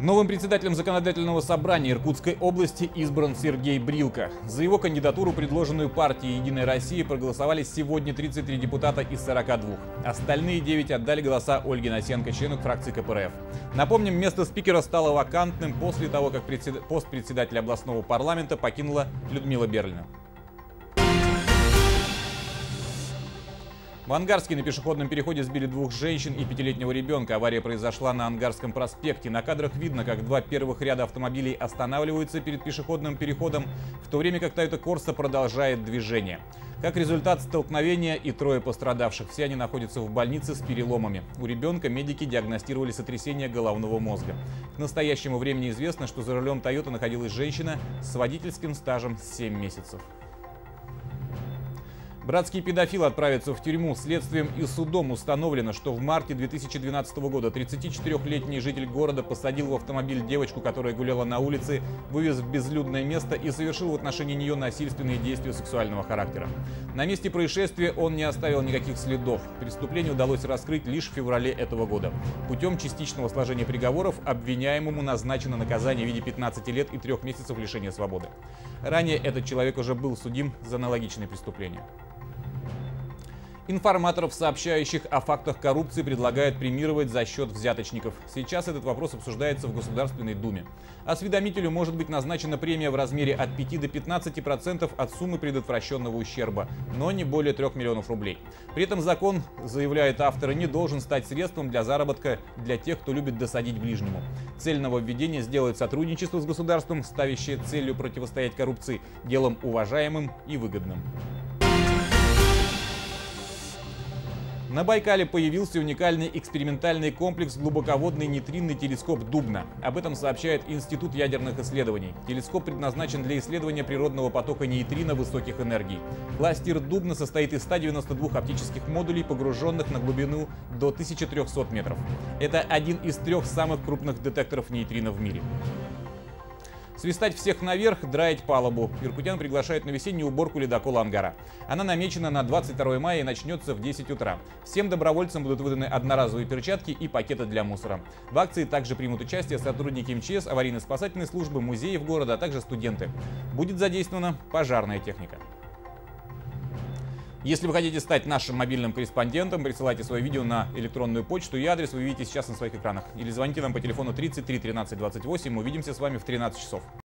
Новым председателем законодательного собрания Иркутской области избран Сергей Брилко. За его кандидатуру, предложенную партией «Единая Россия», проголосовали сегодня 33 депутата из 42. Остальные 9 отдали голоса Ольге Насенко, члену фракции КПРФ. Напомним, место спикера стало вакантным после того, как пост председателя областного парламента покинула Людмила Берлина. В Ангарске на пешеходном переходе сбили двух женщин и пятилетнего ребенка. Авария произошла на Ангарском проспекте. На кадрах видно, как два первых ряда автомобилей останавливаются перед пешеходным переходом, в то время как Toyota Corsa продолжает движение. Как результат столкновения и трое пострадавших. Все они находятся в больнице с переломами. У ребенка медики диагностировали сотрясение головного мозга. К настоящему времени известно, что за рулем Toyota находилась женщина с водительским стажем 7 месяцев. Братский педофил отправится в тюрьму. Следствием и судом установлено, что в марте 2012 года 34-летний житель города посадил в автомобиль девочку, которая гуляла на улице, вывез в безлюдное место и совершил в отношении нее насильственные действия сексуального характера. На месте происшествия он не оставил никаких следов. Преступление удалось раскрыть лишь в феврале этого года. Путем частичного сложения приговоров обвиняемому назначено наказание в виде 15 лет и 3 месяцев лишения свободы. Ранее этот человек уже был судим за аналогичные преступления. Информаторов, сообщающих о фактах коррупции, предлагают премировать за счет взяточников. Сейчас этот вопрос обсуждается в Государственной Думе. Осведомителю может быть назначена премия в размере от 5 до 15% от суммы предотвращенного ущерба, но не более 3 миллионов рублей. При этом закон, заявляет авторы, не должен стать средством для заработка для тех, кто любит досадить ближнему. Цель нововведения сделает сотрудничество с государством, ставящее целью противостоять коррупции, делом уважаемым и выгодным. На Байкале появился уникальный экспериментальный комплекс глубоководный нейтринный телескоп Дубна. Об этом сообщает Институт ядерных исследований. Телескоп предназначен для исследования природного потока нейтрино высоких энергий. Кластер Дубна состоит из 192 оптических модулей, погруженных на глубину до 1300 метров. Это один из трех самых крупных детекторов нейтрино в мире. Свистать всех наверх, драить палубу. Иркутян приглашает на весеннюю уборку ледокола «Ангара». Она намечена на 22 мая и начнется в 10 утра. Всем добровольцам будут выданы одноразовые перчатки и пакеты для мусора. В акции также примут участие сотрудники МЧС, аварийно-спасательной службы, музеев города, а также студенты. Будет задействована пожарная техника. Если вы хотите стать нашим мобильным корреспондентом, присылайте свое видео на электронную почту и адрес вы видите сейчас на своих экранах. Или звоните нам по телефону 33 13 28. Увидимся с вами в 13 часов.